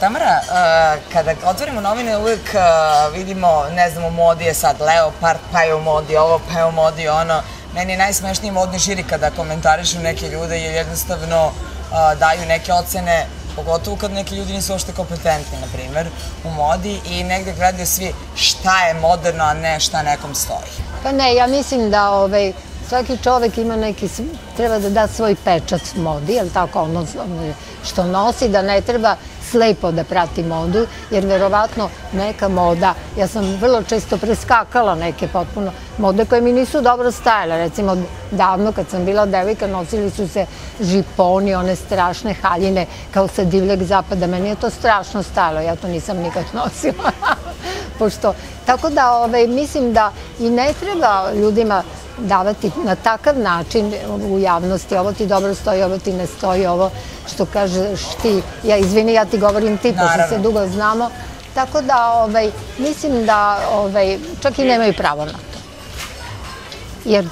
Tamara, uh, kada otvorimo novine uvijek uh, vidimo, ne znam, u modi je sad Leopard, pa je u modi ovo, pa je u modi ono. Meni je najsmešniji modni žiri kada komentarišu neke ljude jer jednostavno uh, daju neke ocene pogotovo kad neki ljudi nisu uopšte kompetentni, na primer, u modi i negde gledaju svi šta je moderno, a ne šta nekom stoji. Pa ne, ja mislim da ovaj, svaki čovek ima neki, treba da da svoj pečat modi, jel tako, ono što nosi, da ne treba slepo da prati modu, jer verovatno neka moda, ja sam vrlo često preskakala neke potpuno mode koje mi nisu dobro stajale. Recimo, davno kad sam bila devojka nosili su se žiponi, one strašne haljine kao sa divljeg zapada. Meni je to strašno stajalo, ja to nisam nikad nosila. Pošto, tako da ovaj, mislim da i ne treba ljudima davati na takav način u javnosti, ovo ti dobro stoji, ovo ti ne stoji, ovo što kažeš ti, ja izvini, ja ti govorim ti, pošto se dugo znamo, tako da ovaj, mislim da ovaj, čak i nemaju pravo na to. Jer,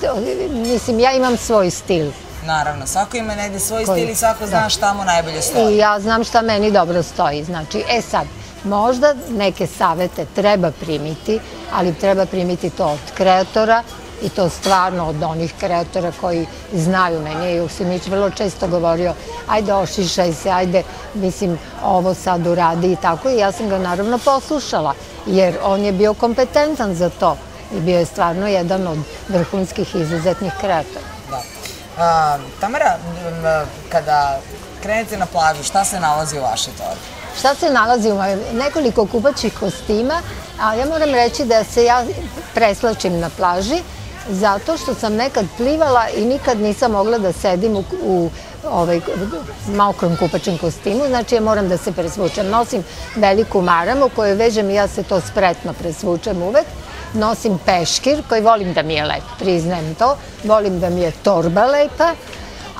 mislim, ja imam svoj stil. Naravno, svako ima negde svoj Koji? stil i svako zna da. šta mu najbolje stoji. I ja znam šta meni dobro stoji. Znači, e sad, možda neke savete treba primiti, ali treba primiti to od kreatora, i to stvarno od onih kreatora koji znaju meni. Je Juksimić vrlo često govorio, ajde ošišaj se, ajde, mislim, ovo sad uradi i tako. I ja sam ga naravno poslušala, jer on je bio kompetentan za to i bio je stvarno jedan od vrhunskih izuzetnih kreatora. Da. A, Tamara, kada krenete na plažu, šta se nalazi u vašoj torbi? Šta se nalazi u mojoj? Nekoliko kupačih kostima, a ja moram reći da se ja preslačim na plaži, zato što sam nekad plivala i nikad nisam mogla da sedim u, u ovaj, mokrom kupačem kostimu, znači ja moram da se presvučem. Nosim veliku maramu koju vežem i ja se to spretno presvučem uvek. Nosim peškir koji volim da mi je lep, priznajem to. Volim da mi je torba lepa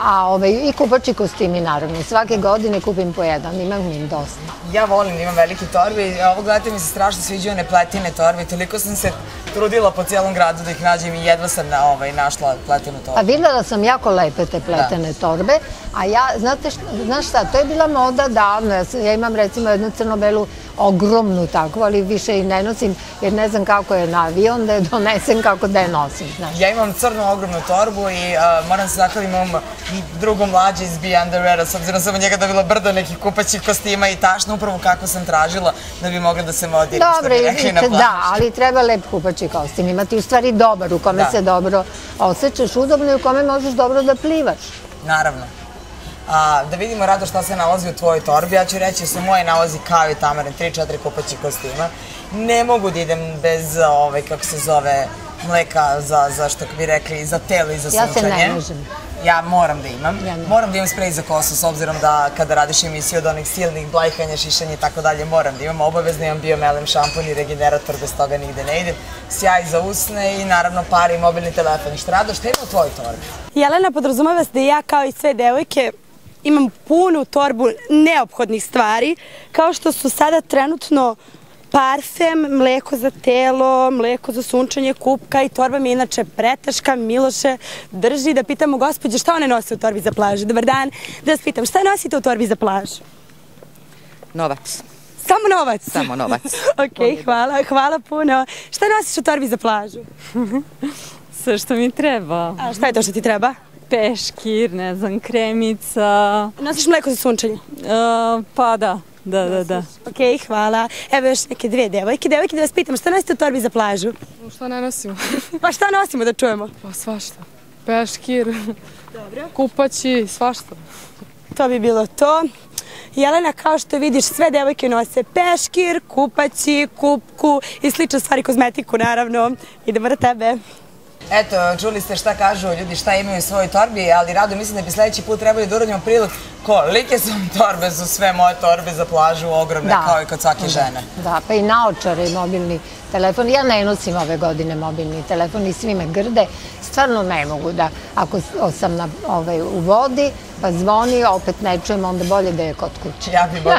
A ovaj, i kupači kostimi naravno. Svake godine kupim po jedan, imam im dosta. Ja volim imam velike torbe i ovo gledajte mi se strašno sviđaju one pletine torbe. Toliko sam se trudila po cijelom gradu da ih nađem i jedva sam na, ovaj, našla pletinu torbu. A videla sam jako lepe te pletene da. torbe, a ja, znate šta, znaš šta, to je bila moda davno. Ja, ja imam recimo jednu crno-belu ogromnu takvu, ali više i ne nosim, jer ne znam kako je na avion da je donesen kako da je nosim. Znaš. Ja imam crnu ogromnu torbu i uh, moram se zahvalim mom drugom mlađe iz Be Underwear-a, s obzirom sam od njega dobila brdo nekih kupaćih kostima i tašno upravo kako sam tražila da bi mogla da se rekli na plaži. Da, ali treba lep kupaći kostim, imati u stvari dobar, u kome da. se dobro osjećaš udobno i u kome možeš dobro da plivaš. Naravno. A, da vidimo rado šta se nalazi u tvojoj torbi. Ja ću reći da se moje nalazi kao i Tamaren, 3-4 kupaći kostima. Ne mogu da idem bez, ovaj, kako se zove, mleka za, za što bi rekli, za telo i za sunčanje. Ja se ne možem. Ja moram da imam. Ja moram da imam sprej za kosu, s obzirom da kada radiš emisiju od onih silnih blajhanja, šišanja i tako dalje, moram da imam. Obavezno imam biomelem šampun i regenerator, bez toga nigde ne idem. Sjaj za usne i naravno pari i mobilni telefon. Šta rado, šta ima u tvojoj torbi? Jelena, podrazumeva se da ja kao i sve devojke imam punu torbu neophodnih stvari, kao što su sada trenutno parfem, mleko za telo, mleko za sunčanje, kupka i torba mi je inače preteška, Miloše drži da pitamo gospođe šta one nose u torbi za plažu. Dobar dan, da vas pitam, šta nosite u torbi za plažu? Novac. Samo novac? Samo novac. ok, hvala, hvala puno. Šta nosiš u torbi za plažu? Sve što mi treba. A šta je to što ti treba? Peškir, ne znam, kremica. Nosiš mleko za sunčanje? Uh, pa da. Da, da, da. Ok, hvala. Evo još neke dve devojke. Devojke, da vas pitam, šta nosite u torbi za plažu? Šta ne nosimo? pa šta nosimo da čujemo? Pa svašta. Peškir, Dobro. kupaći, svašta. To bi bilo to. Jelena, kao što vidiš, sve devojke nose peškir, kupaći, kupku i slične stvari, kozmetiku, naravno. Idemo na tebe. Eto, čuli ste šta kažu ljudi, šta imaju u svojoj torbi, ali rado mislim da bi sledeći put trebali da uradimo prilog kolike su torbe, su sve moje torbe za plažu, ogromne, da. kao i kod svake da. žene. Da, pa i naočare mobilni telefon. Ja ne nosim ove godine mobilni telefon i svi me grde. Stvarno ne mogu da, ako sam na, ovaj, u vodi, pa zvoni, opet ne čujem, onda bolje da je kod kuće. Ja bi,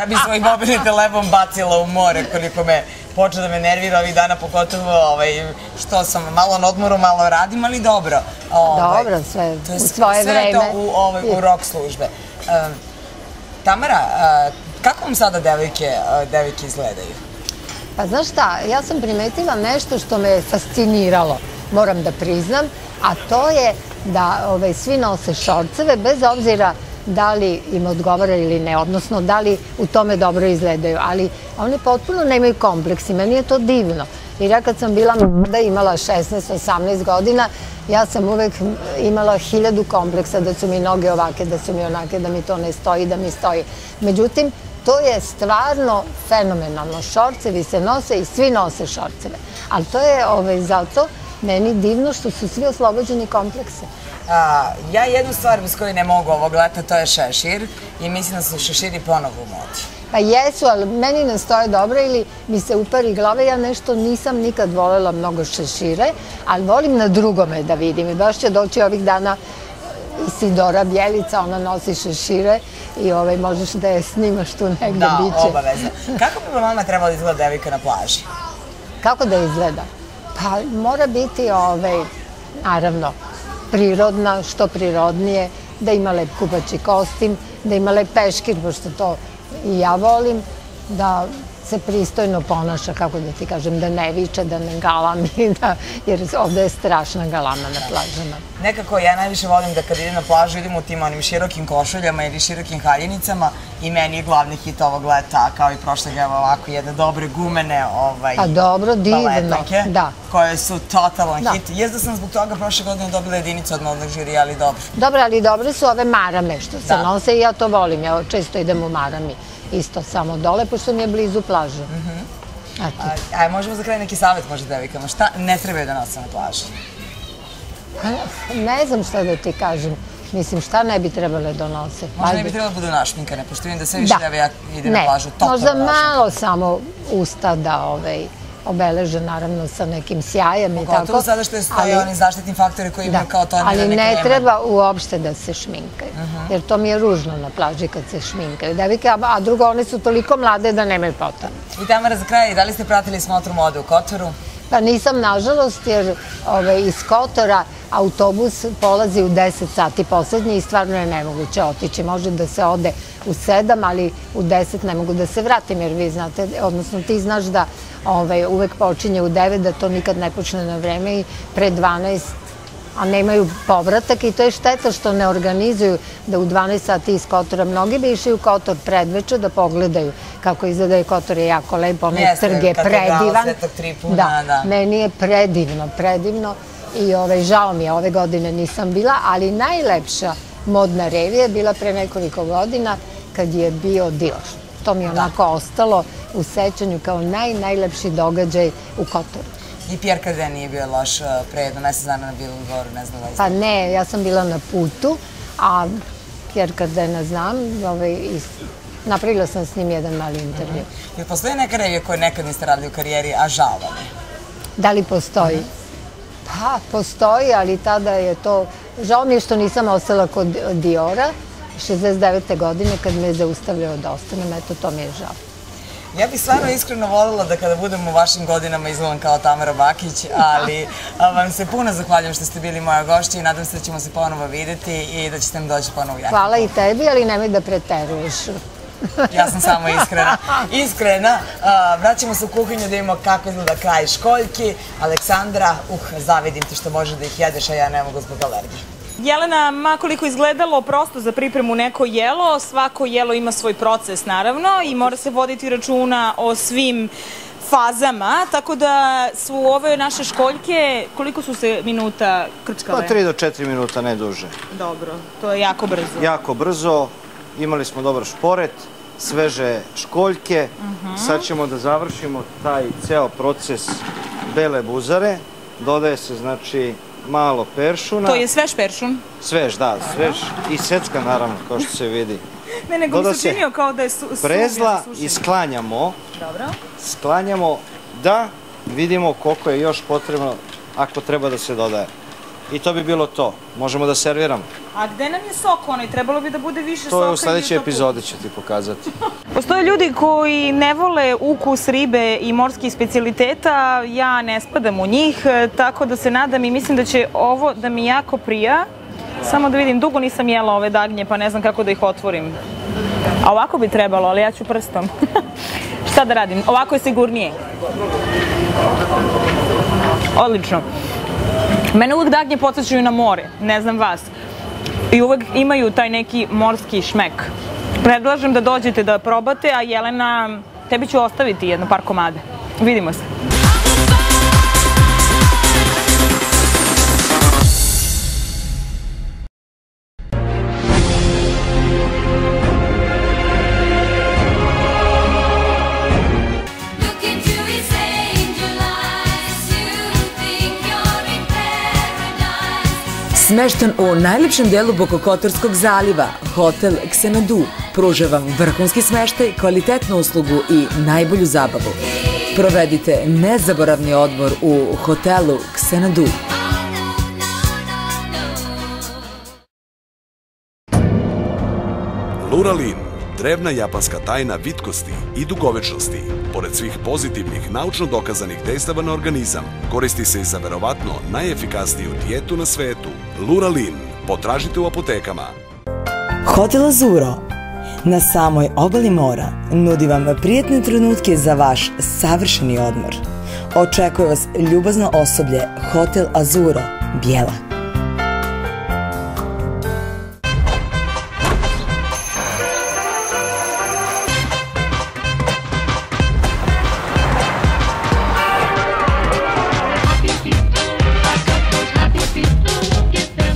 ja bi svoj mobilni telefon bacila u more koliko me počeo da me nervira ovih dana, pogotovo ovaj, što sam malo na odmoru, malo radim, ali dobro. Ovaj, dobro, sve u svoje sve vreme. Sve to u, ovaj, u rok službe. Um, Tamara, uh, Kako vam sada devojke, e, devojke izgledaju? Pa znaš šta, ja sam primetila nešto što me je fasciniralo, moram da priznam, a to je da ovaj, svi nose šorceve, bez obzira da li im odgovara ili ne, odnosno da li u tome dobro izgledaju, ali oni potpuno nemaju kompleks meni je to divno. Jer ja kad sam bila mlada, imala 16-18 godina, ja sam uvek imala hiljadu kompleksa da su mi noge ovake, da su mi onake, da mi to ne stoji, da mi stoji. Međutim, to je stvarno fenomenalno. Šorcevi se nose i svi nose šorceve. Ali to je ovaj, zato meni divno što su svi oslobođeni kompleksa. A, ja jednu stvar bez koje ne mogu ovog leta, to je šešir i mislim da su šeširi ponovo u modi. Pa jesu, ali meni ne stoje dobro ili mi se upari glave. Ja nešto nisam nikad volela mnogo šešire, ali volim na drugome da vidim. I baš će doći ovih dana Isidora Bjelica, ona nosi šešire i ovaj, možeš da je snimaš tu negde Da, biće. obavezno. Kako bi vama trebalo da izgleda devojka na plaži? Kako da izgleda? Pa mora biti, ovaj, naravno, prirodna, što prirodnije, da ima lep kupaći kostim, da ima lep peškir, pošto to i ja volim, da se pristojno ponaša, kako da ti kažem, da ne viče, da ne galami, da, jer ovde je strašna galama na plažama. Nekako ja najviše volim da kad idem na plažu idem u tim onim širokim košuljama ili širokim haljenicama i meni je glavni hit ovog leta, kao i prošle evo ovako jedne dobre gumene ovaj, Pa dobro, divno, da. koje su totalan Da. hit. Jezda sam zbog toga prošle godine dobila jedinicu od modnog žirija, ali dobro. Dobro, ali dobre su ove marame što se Da. nose i ja to volim. Ja često idem u marami isto samo dole, pošto mi je blizu plaže. Eto. A, a možemo za kraj neki savjet možda devojkama, šta ne trebaju da nose na plaži? Pa, Ne znam šta da ti kažem. Mislim, šta ne bi trebale da nose? Možda ne bi trebalo da budu našminkane, pošto vidim da sve više devojaka ide na plažu možda malo samo usta da ovaj, obeleže naravno sa nekim sjajem i tako. Pogotovo sada što je stoje oni zaštitni faktori koji Da, imaju kao tonirane ali ne treba uopšte da se šminkaju, jer to mi je ružno na plaži kad se šminkaju. Devike, a, a drugo, one su toliko mlade da nemaju potane. I Tamara, za kraj, da li ste pratili smotru mode u Kotoru? Pa nisam, nažalost, jer ove, iz Kotora autobus polazi u 10 sati poslednji i stvarno je nemoguće otići. Može da se ode u 7, ali u 10 ne mogu da se vratim, jer vi znate, odnosno ti znaš da ove, uvek počinje u 9, da to nikad ne počne na vreme i pre 12 a nemaju povratak i to je šteta što ne organizuju da u 12 sati iz Kotora mnogi bi išli u Kotor predveče da pogledaju kako izgleda i Kotor je jako lepo, onaj trg je predivan. Svetog Tripuna, da. Meni je predivno, predivno i ovaj, žao mi je, ove godine nisam bila, ali najlepša modna revija je bila pre nekoliko godina kad je bio Dior. To mi je onako ostalo u sećanju kao naj, najlepši događaj u Kotoru. I Pierre Cardin nije bio loš uh, pre jedno mesec dana na Billboardu, ne znam da Pa ne, ja sam bila na putu, a Pierre Cardena znam, ovaj, i napravila sam s njim jedan mali intervju. Jer postoji neka revija koju nekad niste radili u karijeri, a žao vam je. Da li postoji? Pa, postoji, ali tada je to... Žao mi je što nisam ostala kod Diora 69. godine kad me je zaustavljao da ostanem, eto to mi je žao. Ja bih stvarno iskreno voljela da kada budem u vašim godinama izgledam kao Tamara Bakić, ali vam se puno zahvaljujem što ste bili moja gošća i nadam se da ćemo se ponovo videti i da ćete mi doći ponovo u Jaku. Hvala i tebi, ali nemoj da preteruješ. Ja sam samo iskrena. Iskrena. Vraćamo se u kuhinju da vidimo kako izgleda kraj školjki. Aleksandra, uh, zavidim ti što možeš da ih jedeš, a ja ne mogu zbog alergije. Jelena, makoliko izgledalo prosto za pripremu neko jelo, svako jelo ima svoj proces naravno i mora se voditi računa o svim fazama, tako da su ove naše školjke, koliko su se minuta Pa krčkale? 3 do 4 minuta, ne duže. Dobro, to je jako brzo. Jako brzo, imali smo dobar šporet, sveže školjke. Sad ćemo da završimo taj ceo proces bele buzare. Dodaje se znači malo peršuna. To je svež peršun. Svež, da, svež i secka naravno, kao što se vidi. Ne, nego mi se činio kao da je su, Prezla i sklanjamo, Dobro. sklanjamo da vidimo koliko je još potrebno ako treba da se dodaje. I to bi bilo to. Možemo da serviramo. A gde nam je sok onaj? Trebalo bi da bude više soka. To je u sledećoj epizodi ću ti pokazati. Postoje ljudi koji ne vole ukus ribe i morskih specialiteta, ja ne spadam u njih, tako da se nadam i mislim da će ovo da mi jako prija. Samo da vidim, dugo nisam jela ove dagnje, pa ne znam kako da ih otvorim. A ovako bi trebalo, ali ja ću prstom. Šta da radim? Ovako je sigurnije. Odlično. Mene uvek dagnje podsjećaju na more, ne znam vas. I uvek imaju taj neki morski šmek. Predlažem da dođete da probate, a Jelena, tebi ću ostaviti jedno par komade. Vidimo se. Smešten u najlepšem delu Bokokotorskog zaliva, hotel Xanadu pruža vam vrhunski smeštaj, kvalitetnu uslugu i najbolju zabavu. Provedite nezaboravni odmor u hotelu Xanadu. Luralin, drevna japanska tajna vitkosti i dugovečnosti. Pored svih pozitivnih, naučno dokazanih dejstava na organizam, koristi se i za verovatno najefikasniju dijetu na svetu. Luralin, potražite u apotekama. Hotel Azuro na samoj obali mora nudi vam prijetne trenutke za vaš savršeni odmor. Očekuje vas ljubazno osoblje Hotel Azuro, Bijela.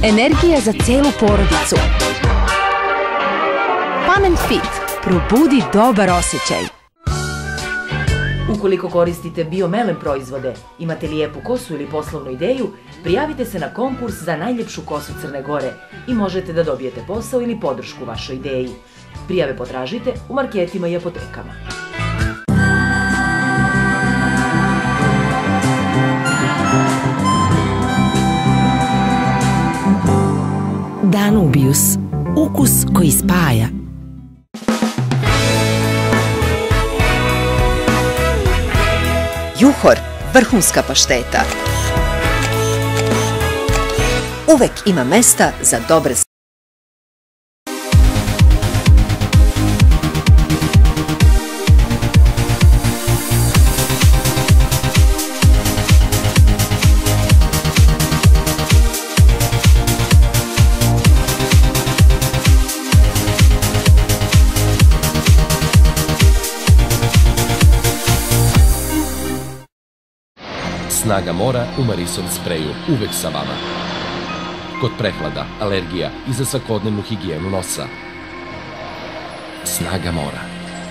Energija za celu porodicu. Pamen Fit. Probudi dobar osjećaj. Ukoliko koristite Biomelem proizvode, imate lijepu kosu ili poslovnu ideju, prijavite se na konkurs za najljepšu kosu Crne Gore i možete da dobijete posao ili podršku vašoj ideji. Prijave potražite u marketima i apotekama. Danubius. Ukus koji spaja. Juhor, vrhunska pašteta. Uvek ima mesta za dobre Snaga mora u Marisol spreju, uvek sa vama. Kod prehlada, alergija i za svakodnevnu higijenu nosa. Snaga mora.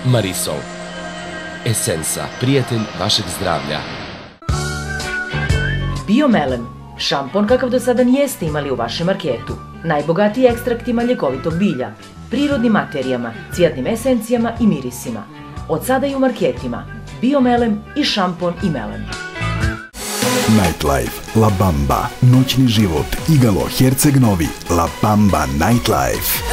Marisol. Esensa, prijatelj vašeg zdravlja. Biomelem, šampon kakav do sada nijeste imali u vašem marketu. Najbogatiji ekstraktima ljekovitog bilja, prirodnim materijama, cvjetnim esencijama i mirisima. Od sada i u marketima. Biomelem i šampon i melem. Nightlife, La Bamba, noćni život, igalo, Herceg Novi, La Bamba Nightlife.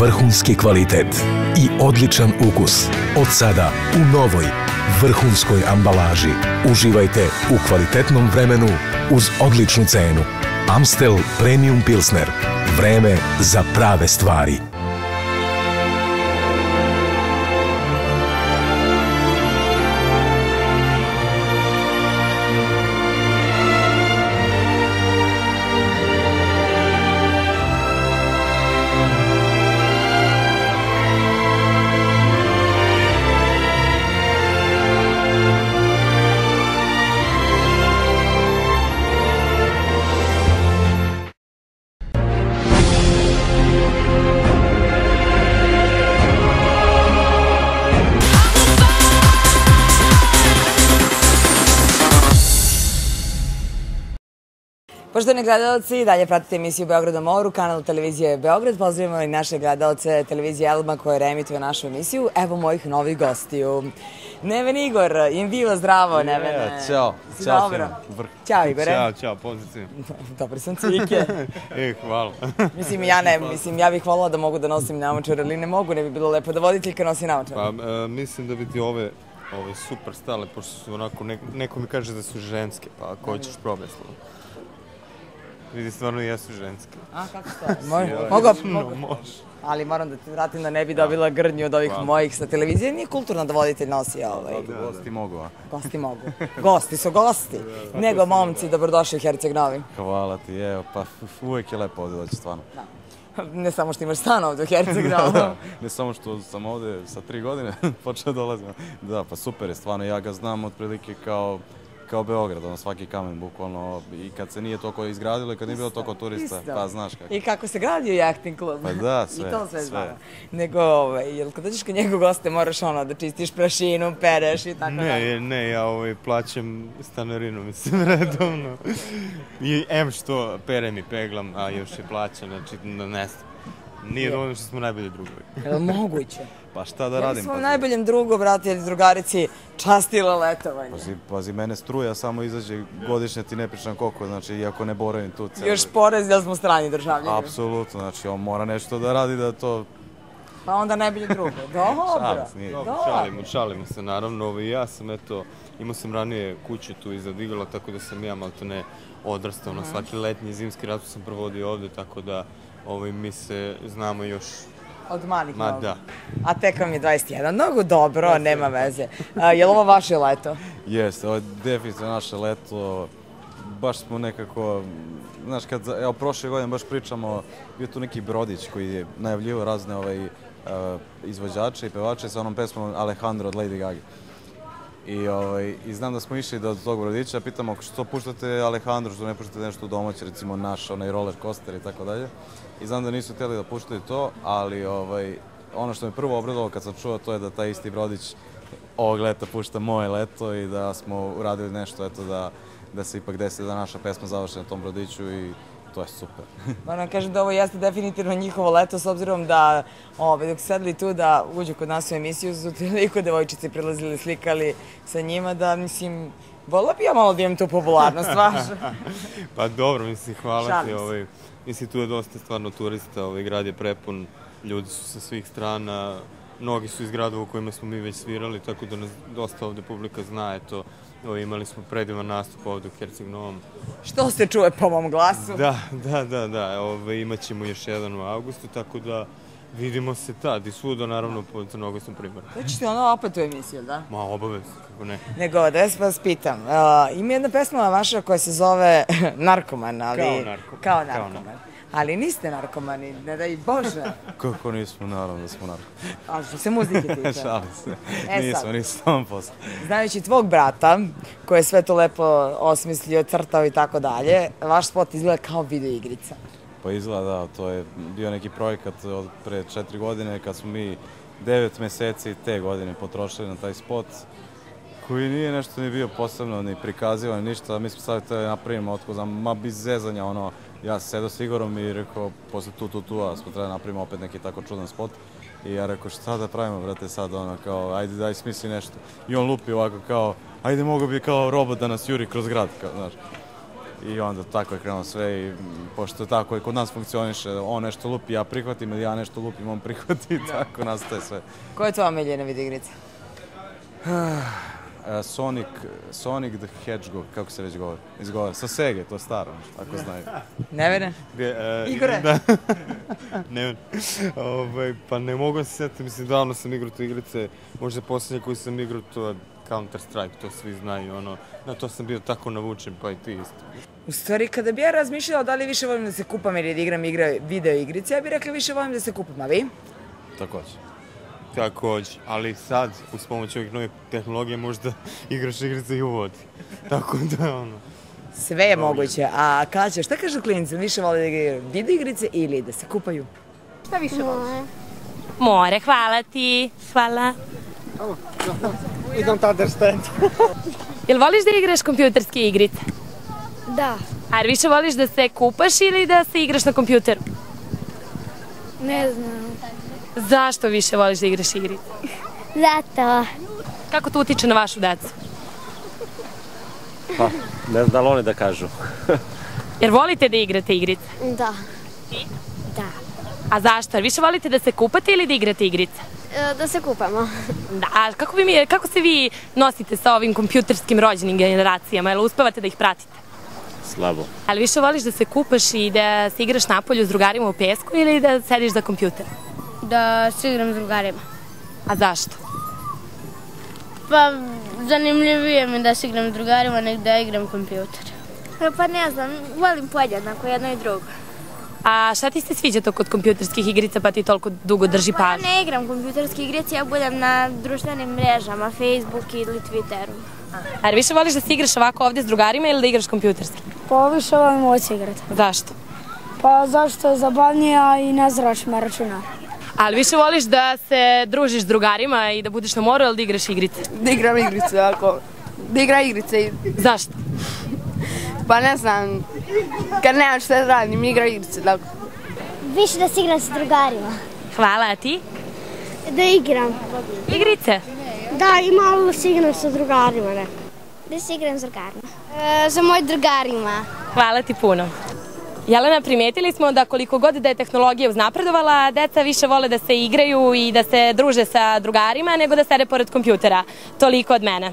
Vrhunski kvalitet i odličan ukus. Od sada u novoj, vrhunskoj ambalaži. Uživajte u kvalitetnom vremenu uz odličnu cenu. Amstel Premium Pilsner. Vreme za prave stvari. Poštovani gledalci, dalje pratite emisiju Beograd o moru, kanal televizije Beograd. Pozdravimo i naše gledalce televizije Elma koje reemituje našu emisiju. Evo mojih novih gostiju. Neven Igor, in vivo, zdravo, Nevene. Ja, ćao. Ćao, dobro? Ćao, Igore. Ćao, čao, pozitivno. Dobar sam cvike. e, hvala. Mislim, ja ne, mislim, ja bih voljela da mogu da nosim naočare, ali ne mogu, ne bi bilo lepo da voditeljka nosi naočare. Pa, e, mislim da bi ti ove, ove super stale, pošto su onako, neko, neko mi kaže da su ženske, pa ako hoćeš probaj slova. Vidi, stvarno jesu ženske. A, kako to? Može, mogu, no, mogu. može. Ali moram da ti vratim da ne bi dobila grdnju od ovih Hvala. mojih sa televizije. Nije kulturno da voditelj nosi ovaj. Gosti mogu, a? Gosti mogu. Gosti su gosti. Nego momci, dobrodošli u Herceg Novi. Hvala ti, evo, pa uvijek je lepo ovdje doći, stvarno. Ne samo što imaš stan ovdje u Herceg Novi. ne samo što sam ovdje sa tri godine počeo dolazim. Da, pa super je, stvarno, ja ga znam otprilike kao kao Beograd, ono svaki kamen bukvalno i kad se nije toliko izgradilo i kad nije bilo toliko turista, Isto. pa znaš kako. I kako se gradio jahting klub. Pa da, sve, I to sve, sve. znamo. Nego, ovaj, jel kad dođeš kod njegov goste moraš ono da čistiš prašinu, pereš i tako dalje. Ne, ne, ja ovaj, plaćam stanarinu, mislim, redovno. I em što perem i peglam, a još i plaćam, znači, na ne znam. Nije Je. dovoljno što smo najbolji drugovi. Jel moguće? Pa šta da radim? sam pazi? najboljem drugu, brate, ili drugarici častila letovanje. Pazi, pazi, mene struja samo izađe godišnje ti ne pričam koliko, znači iako ne boravim tu cijelo. Još porez da smo strani državljani. Apsolutno, znači on mora nešto da radi da to... Pa onda najbolje drugo. Dobro. Dobro, šalimo, šalimo se, naravno. Ovaj, ja sam, eto, imao sam ranije kuću tu iza Digala, tako da sam ja maltene odrastao na Mhm. svaki letnji i zimski rat sam provodio ovde, tako da ovaj, mi se znamo još... Od malih Ma nogu. da. A tek vam je 21. Mnogo dobro, nema veze. A, je li ovo vaše leto? Jeste, ovo je definitivno naše leto. Baš smo nekako, znaš, kad, evo, prošle godine baš pričamo, bio tu neki brodić koji je najavljivo razne ovaj, uh, izvođače i pevače sa onom pesmom Alejandro od Lady Gaga. I, ovaj, I znam da smo išli do tog brodića, pitamo što puštate Alejandro, što ne puštate nešto domaće, recimo naš onaj roller coaster i tako dalje. I znam da nisu htjeli da puštaju to, ali ovaj, ono što me prvo obradovalo kad sam čuo to je da taj isti brodić ovog leta pušta moje leto i da smo uradili nešto eto da, da se ipak desi da naša pesma završi na tom brodiću i to je super. Moram kažem da ovo jeste definitivno njihovo leto s obzirom da ovaj, dok sedli tu da uđu kod nas u emisiju su toliko devojčice prilazili, slikali sa njima da mislim, volila bi ja malo da imam tu popularnost, važno. pa dobro, mislim, hvala Šalim ti. Ovaj, mislim, tu je dosta stvarno turista, ovaj, grad je prepun, ljudi su sa svih strana, mnogi su iz gradova u kojima smo mi već svirali, tako da nas dosta ovde publika zna, eto, ovaj, imali smo predivan nastup ovde u Herceg Novom. Što se čuje po mom glasu? Da, da, da, da, ovaj, imat ćemo još jedan u augustu, tako da vidimo se tad i svuda, naravno, po crnogosnom primaru. Hoćete ono opet u emisiju, da? Ma, obavezno, kako ne. Nego, da vas vas pitam, uh, ima jedna pesma vaša koja se zove Narkoman, ali... Kao narkoman. Kao Kao narkoman. Ali niste narkomani, ne daj Bože. Kako nismo, naravno da smo naravno. A što se muzike tiče? Šalim se. E, nismo, sad. nismo posle. Znajući tvog brata, koji je sve to lepo osmislio, crtao i tako dalje, vaš spot izgleda kao video igrica. Pa izgleda da, to je bio neki projekat od pre četiri godine kad smo mi devet meseci te godine potrošili na taj spot koji nije nešto ni bio posebno ni prikazivan, ništa. Mi smo sad htjeli napravimo otko za ma bez zezanja, ono, ja sam sedao s Igorom i rekao, posle tu, tu, tu, a smo trebali napravimo opet neki tako čudan spot. I ja rekao, šta da pravimo, brate, sad, ono, kao, ajde, daj, smisli nešto. I on lupi ovako, kao, ajde, mogu bi kao robot da nas juri kroz grad, kao, znaš. I onda tako je krenulo sve i pošto tako i kod nas funkcioniše, on nešto lupi, ja prihvatim ili ja nešto lupim, on prihvati i tako nastaje sve. Koja je tvoja omiljena video igrica? E, Sonic, Sonic the Hedgehog, kako se već govori, izgovara, sa Sega, to je staro, ako znaju. Nevene? Gde, e, Igore? Da. ne, ovaj, pa ne mogu da se sjetiti, mislim, davno sam igrao tu igrice, možda posljednje koji sam igrao to je Counter Strike, to svi znaju, ono, na to sam bio tako navučen, pa i ti isto. U stvari, kada bi ja razmišljala da li više volim da se kupam ili da igram igre, video igrice, ja bih rekla više volim da se kupam, a vi? Takođe. Takođe, ali sad, uz pomoć ovih novih tehnologija, možda igraš igrice i u vodi. Tako da, ono, Sve je moguće. A Kaća, šta kažu klinici? Više vole da igraju video igrice ili da se kupaju? Šta više voliš? More, hvala ti. Hvala. I don't understand. Jel voliš da igraš kompjuterske igrice? Da, A više voliš da se kupaš ili da se igraš na kompjuteru? ne znam. Zašto više voliš da igraš igrice? Zato. Kako to utiče na vašu decu? Pa, ne znam da li oni da kažu. Jer volite da igrate igrice? Da. Ti? Da. A zašto? Jer više volite da se kupate ili da igrate igrice? E, Da se kupamo. Da, a kako, bi mi, kako se vi nosite sa ovim kompjuterskim rođenim generacijama? Jel uspevate da ih pratite? слабо. Али више волиш да се купаш и да се играш наполју с другарима у песку или да седиш за компјутер? Да се играм с другарима. А зашто? Па, занимљивије ми да се играм с другарима, нек да играм компјутер. Па не знам, волим поеднакво едно и друго. А шта ти се свиѓа тоа код компјутерских игрица па ти толку дуго држи пар? Па не играм компјутерски игрици, ја будам на друштвени мрежама, Facebook или Twitteru. A jel više voliš da se igraš ovako ovdje s drugarima ili da igraš kompjuterski? Pa više volim moći igrati. Zašto? Pa zašto je zabavnija i ne zrači me računar. Ali više voliš da se družiš s drugarima i da budeš na moru ili da igraš igrice? Da igram igrice, ako... Da igra igrice. Zašto? Pa ne znam, kad nemam šta da radim, igra igrice, tako. Više da se igram s drugarima. Hvala, a ti? Da igram. Igrice? Da, i malo da se igram sa drugarima, ne. Da se igram s drugarima. E, za moj drugarima. Hvala ti puno. Jelena, primetili smo da koliko god da je tehnologija uznapredovala, deca više vole da se igraju i da se druže sa drugarima nego da sede pored kompjutera. Toliko od mene.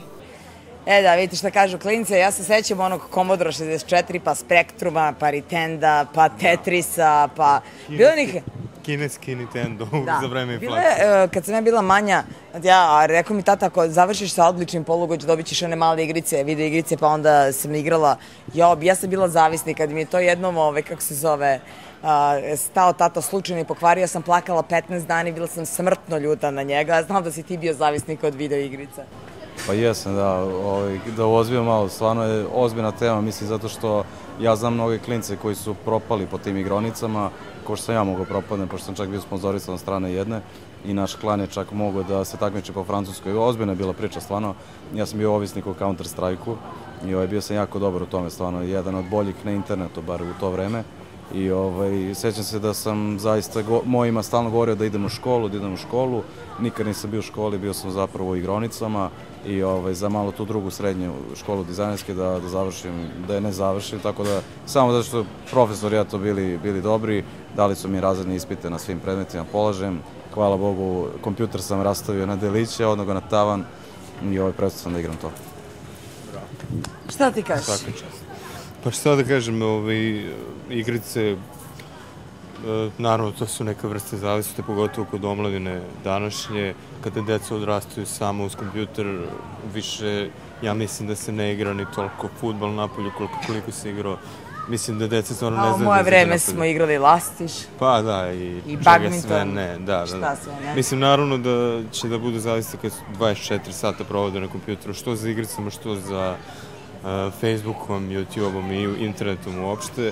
E da, vidite šta kažu klince, ja se sećam onog Commodore 64, pa Spektruma, pa Ritenda, pa Tetrisa, pa... Bilo onih... Kineski Nintendo za vreme Bilo je, inflacije. e, kad sam ja bila manja, ja, rekao mi tata, ako završiš sa odličnim polugođ, dobit ćeš one male igrice, video igrice, pa onda sam igrala. Ja, ja sam bila zavisnik, kad mi je to jednom, ove, kako se zove, a, stao tata slučajno i pokvario, sam plakala 15 dana i bila sam smrtno ljuta na njega. Znam da si ti bio zavisnik od video igrica. Pa jesam, da, ovaj, da ozbiljno malo, stvarno je ozbiljna tema, mislim, zato što ja znam mnoge klince koji su propali po tim igronicama, ko što sam ja mogao propadne, pošto sam čak bio sponzorisan od strane jedne i naš klan je čak mogao da se takmiči po Francuskoj. Ozbiljna je bila priča, stvarno. Ja sam bio ovisnik u Counter Strike-u i ovaj, bio sam jako dobar u tome, stvarno, jedan od boljih na internetu, bar u to vreme. I ovaj, sećam se da sam zaista go, mojima stalno govorio da idem u školu, da idem u školu. Nikad nisam bio u školi, bio sam zapravo u igronicama i ovaj, za malo tu drugu srednju školu dizajnerske da, da završim, da je ne završim, tako da samo zato što profesori ja to bili, bili dobri, dali su mi razredne ispite na svim predmetima, polažem. Hvala Bogu, kompjuter sam rastavio na deliće, odnoga na tavan i ovaj, prestao sam da igram to. Šta ti kažeš? Pa šta da kažem, ovaj, igrice, naravno to su neka vrste zavisnosti, pogotovo kod omladine današnje, kada deca odrastaju samo uz kompjuter, više, ja mislim da se ne igra ni toliko futbal napolju koliko, koliko se igrao. Mislim da deca stvarno ne A u znaju moje da vreme smo igrali lastiš. Pa da, i, I badminton. sve ne, da, da, Šta da. sve ne. Mislim, naravno da će da budu zavisni kad su 24 sata provode na kompjuteru, što za igricama, što za uh, Facebookom, YouTubeom i internetom uopšte.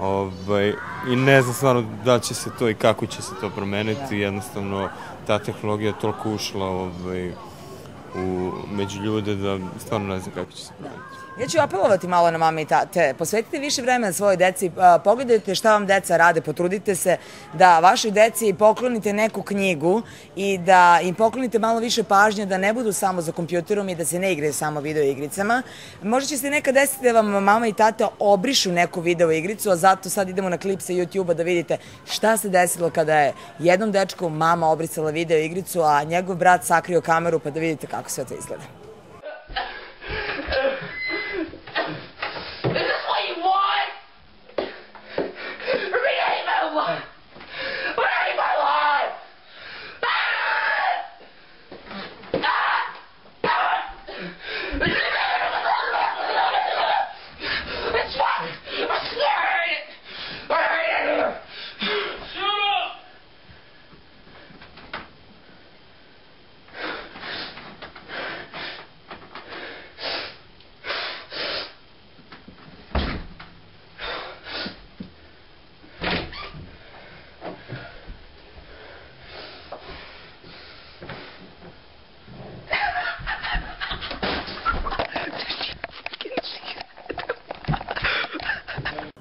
Ovaj, I ne znam stvarno da će se to i kako će se to promeniti, jednostavno ta tehnologija je toliko ušla ovaj, u, među ljude da stvarno ne znam kako će se promeniti. Ja ću apelovati malo na mame i tate. Posvetite više vremena svojoj deci, pogledajte šta vam deca rade, potrudite se da vašoj deci poklonite neku knjigu i da im poklonite malo više pažnje, da ne budu samo za kompjuterom i da se ne igraju samo video igricama. Možda će se nekad desiti da vam mama i tata obrišu neku video igricu, a zato sad idemo na klip sa YouTube-a da vidite šta se desilo kada je jednom dečku mama obrisala video igricu, a njegov brat sakrio kameru pa da vidite kako sve to izgleda.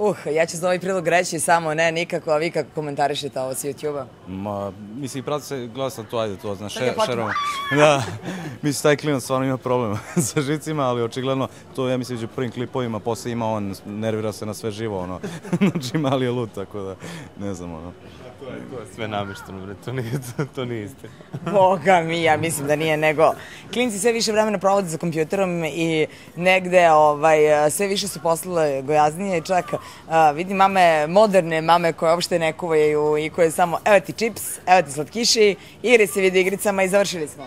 Uh, ja ću za ovaj prilog reći samo ne nikako, a vi kako komentarišete ovo sa YouTube-a? Ma, mislim, prati se, gleda sam to, ajde, to, znaš, še, šerom. Da, mislim, taj klinac stvarno ima problem sa žicima, ali očigledno, to ja mislim, među prvim klipovima, posle ima on, nervira se na sve živo, ono, znači, mali je lud, tako da, ne znam, ono. To je, to je sve namješteno, bre, to nije, to, to nije istina. Boga mi, ja mislim da nije, nego klinci sve više vremena provode za kompjuterom i negde ovaj, sve više su postale gojaznije i čak a, vidi mame, moderne mame koje uopšte ne kuvaju i koje samo evo ti čips, evo ti slatkiši, igri se video igricama i završili smo.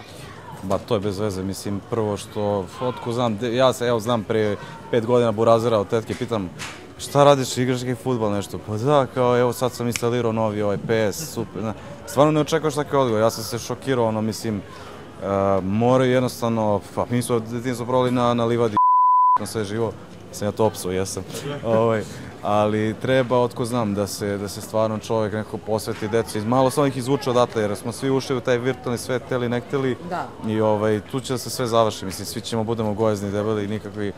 Ba, to je bez veze, mislim, prvo što, otko znam, ja se, evo, znam, pre pet godina Burazera od tetke, pitam, šta radiš, igraš neki futbol, nešto? Pa da, kao, evo, sad sam instalirao novi ovaj PS, super, da. Stvarno ne očekuješ takav odgovor, ja sam se šokirao, ono, mislim, uh, moraju jednostavno, pa, mi smo detinstvo provali na, na livadi, na sve živo, sam ja to opsuo, jesam, ovaj, ali treba, otko znam, da se, da se stvarno čovjek nekako posveti deci, malo sam ih izvuče odatle, jer smo svi ušli u taj virtualni svet, teli, ne hteli, Da. i ovaj, tu će da se sve završi, mislim, svi ćemo budemo gojezni, debeli, nikakvi,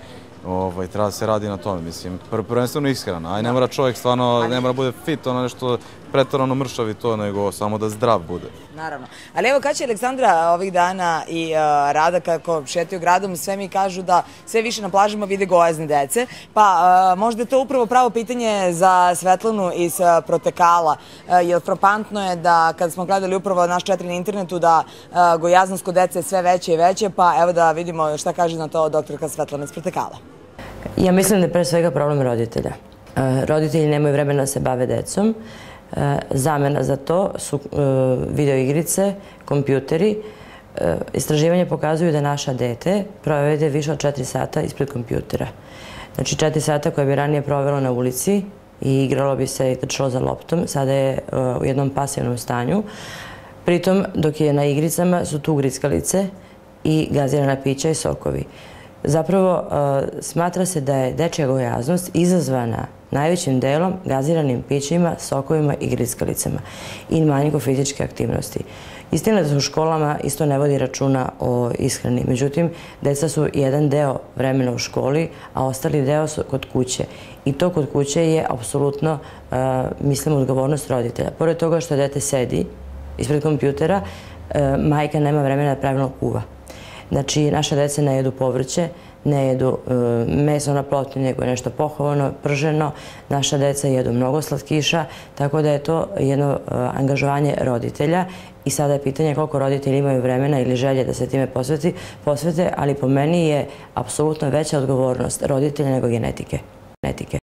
ovaj, treba da se radi na tome, mislim, pr prvenstveno ishrana, aj ne mora čovjek stvarno, ne mora bude fit, ono nešto pretarano mršav i to, nego samo da zdrav bude. Naravno. Ali evo kad će Aleksandra ovih dana i uh, Rada kako šetaju gradom, sve mi kažu da sve više na plažama vide gojazne dece, pa uh, možda je to upravo pravo pitanje za Svetlanu iz uh, Protekala, jer frapantno je da kad smo gledali upravo naš četiri na internetu da gojaznost kod dece je sve veće i veće, pa evo da vidimo šta kaže na to doktorka Svetlana iz Protekala. Ja mislim da je pre svega problem roditelja. E, Roditelji nemaju vremena da se bave decom. Zamena za to su e, videoigrice, kompjuteri. E, Istraživanja pokazuju da naša dete provede više od 4 sata ispred kompjutera. Znači 4 sata koje bi ranije provelo na ulici i igralo bi se i trčalo za loptom, sada je e, u jednom pasivnom stanju. Pritom, dok je na igricama, su tu grickalice i gazirana pića i sokovi. Zapravo, e, smatra se da je dečja gojaznost izazvana najvećim delom gaziranim pićima, sokovima i grickalicama i manjko fizičke aktivnosti. Istina je da se u školama isto ne vodi računa o ishrani. Međutim, deca su jedan deo vremena u školi, a ostali deo su kod kuće. I to kod kuće je apsolutno, e, mislim, odgovornost roditelja. Pored toga što dete sedi ispred kompjutera, e, majka nema vremena da pravilno kuva. Znači, naša deca ne jedu povrće, ne jedu e, meso na plotni, nego je nešto pohovano, prženo. Naša deca jedu mnogo slatkiša, tako da je to jedno e, angažovanje roditelja i sada je pitanje koliko roditelji imaju vremena ili želje da se time posveti, posvete, ali po meni je apsolutno veća odgovornost roditelja nego genetike. genetike.